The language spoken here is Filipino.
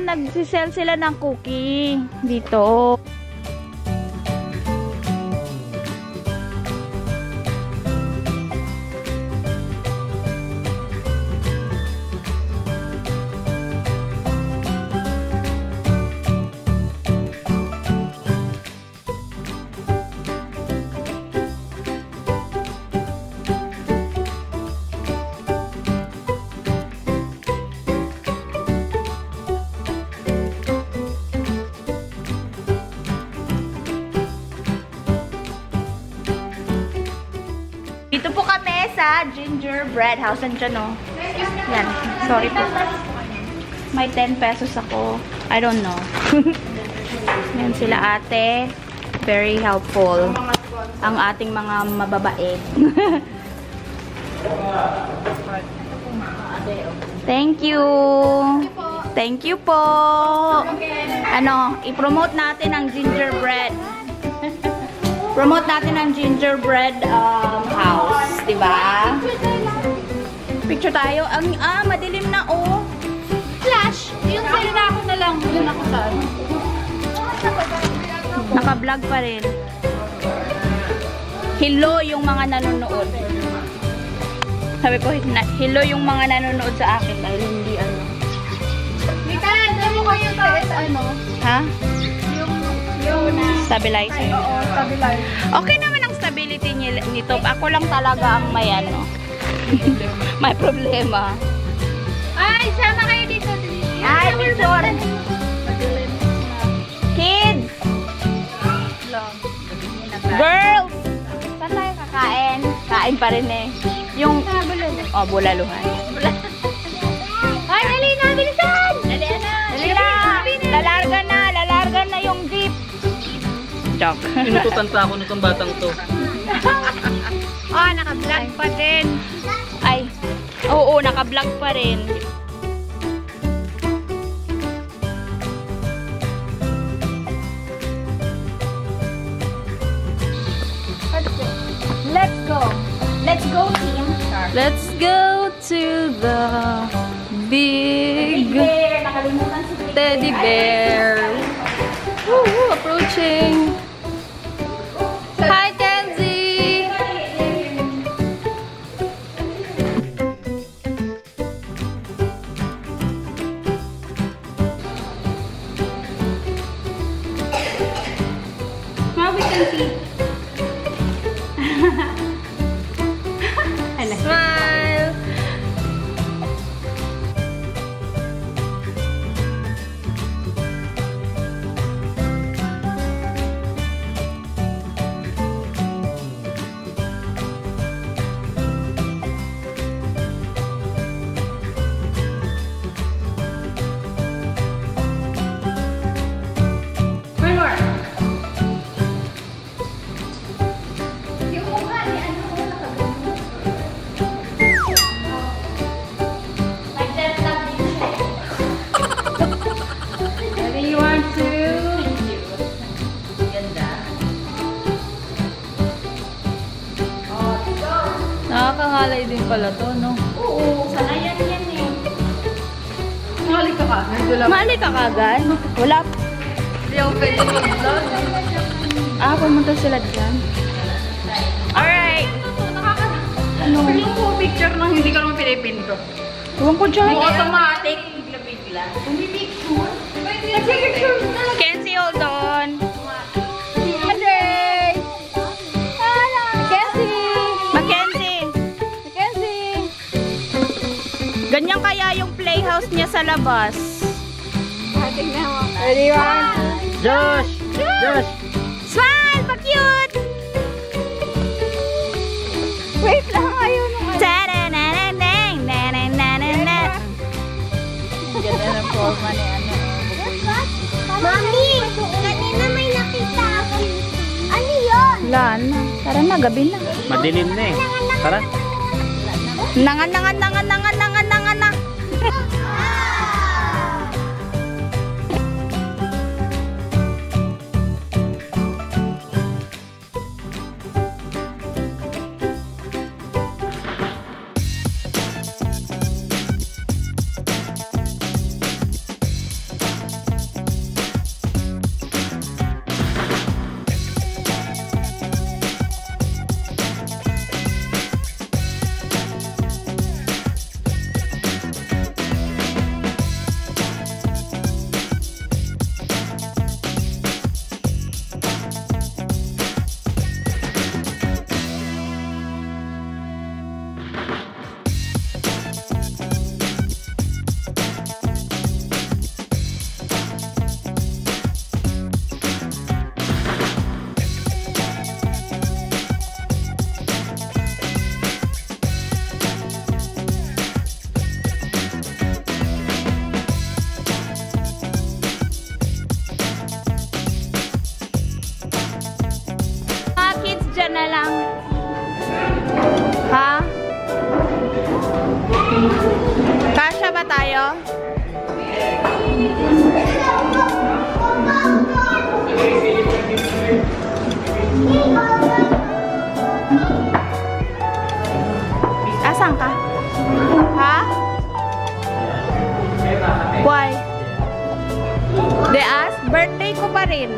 nagsisell sila ng cookie dito. Sa Gingerbread House. Nandiyan, no? Yan. Sorry po. May 10 pesos ako. I don't know. Yan sila ate. Very helpful. Ang ating mga mababait. Thank you. Thank you po. Ano, i-promote natin ang gingerbread. Promote natin ang gingerbread um, house, 'di ba? Picture tayo. Ang ah, madilim na oh. Flash! Yung na ako na lang. Yun ako saan. Naka-vlog pa rin. Hello yung mga nanonood. Sabi ko, na, hello yung mga nanonood sa akin dahil hindi ano. Mita, alam mo ko yung sa ano? Ha? Yung, yung, Stabilizer. oo, stabilize. Okay ni- nito. Ako lang talaga ang may ano. may problema. Ay, sama kayo dito. Ay, picture. Kids! Girls! Saan tayo kakain? Kain pa rin eh. Yung... Oh, bulaluhan. Ay, dali na, bilisan! Dali na. Dali na! Lalarga na! Lalarga na yung jeep! Joke. Pinututan pa ako nitong batang to. Oh, naka-vlog pa din. Ay, oo, naka-vlog pa rin. Let's go. Let's go, team. Let's go to the big Bear, si Big teddy bear. Woo, approaching. Nakakahalay din pala to, no? Oo, sanayan yan eh. Mahali ka ka. Mali ka kagad? Wala. Hindi ako pwede mag-vlog. Ah, pumunta sila dyan. Alright. Ano? Yung po picture lang, hindi ka naman pinipin ko. Ewan ko dyan. automatic. Kenzie, hold on. Andre! Ganyan kaya yung playhouse niya sa labas. Ready, one? Josh! Josh! Smile! Pa-cute! Wait lang, ayaw ano. Ta-da-na-na-nang, na-na-na-na-na. Ganda ng forma ni ano. Mami, kanina may nakita ako. Ano yun? Lan, tara na, gabi na. Madilim na eh. Tara. Nangan, nangan, nangan, nangan, nangan, Yeah. Asan ka? Ha? Why? De as birthday ko pa rin.